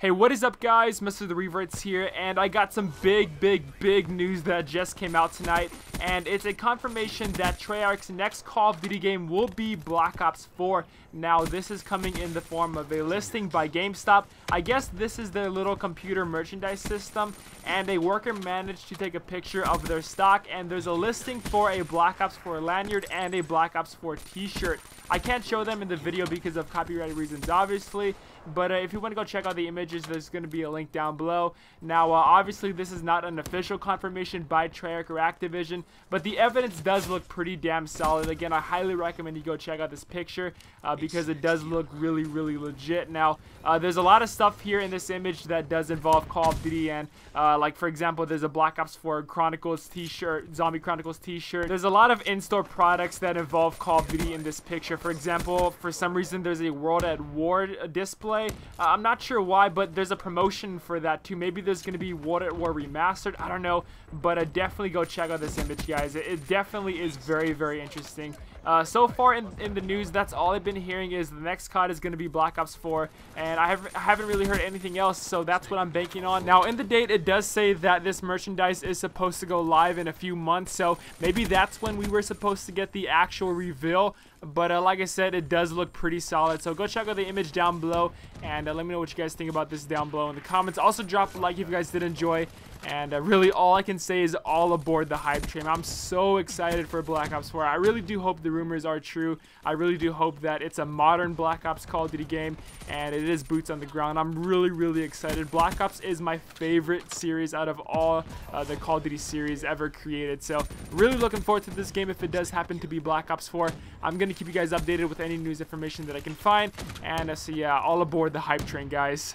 Hey, what is up guys? Mr. The Revertz here, and I got some big, big, big news that just came out tonight, and it's a confirmation that Treyarch's next Call of Duty game will be Black Ops 4. Now, this is coming in the form of a listing by GameStop. I guess this is their little computer merchandise system, and a worker managed to take a picture of their stock, and there's a listing for a Black Ops 4 lanyard and a Black Ops 4 t-shirt. I can't show them in the video because of copyright reasons, obviously, but uh, if you want to go check out the images, there's going to be a link down below. Now, uh, obviously, this is not an official confirmation by Treyarch or Activision, but the evidence does look pretty damn solid. Again, I highly recommend you go check out this picture uh, because it does look really, really legit. Now, uh, there's a lot of stuff here in this image that does involve Call of Duty, and uh, like, for example, there's a Black Ops 4 Chronicles t-shirt, Zombie Chronicles t-shirt. There's a lot of in-store products that involve Call of Duty in this picture. For example, for some reason, there's a World at War display uh, I'm not sure why, but there's a promotion for that too. Maybe there's going to be World at War Remastered. I don't know, but uh, definitely go check out this image, guys. It, it definitely is very, very interesting. Uh, so far in, in the news, that's all I've been hearing is the next COD is going to be Black Ops 4, and I, have, I haven't really heard anything else, so that's what I'm banking on. Now, in the date, it does say that this merchandise is supposed to go live in a few months, so maybe that's when we were supposed to get the actual reveal, but uh, like I said, it does look pretty solid, so go check out the image down below, and uh, let me know what you guys think about this down below in the comments. Also, drop a like if you guys did enjoy, and uh, really, all I can say is all aboard the hype train. I'm so excited for Black Ops 4. I really do hope the rumors are true. I really do hope that it's a modern Black Ops Call of Duty game, and it is boots on the ground. I'm really, really excited. Black Ops is my favorite series out of all uh, the Call of Duty series ever created. So, really looking forward to this game if it does happen to be Black Ops 4. I'm going to keep you guys updated with any news information that I can find. And uh, so, yeah, all aboard the hype train, guys.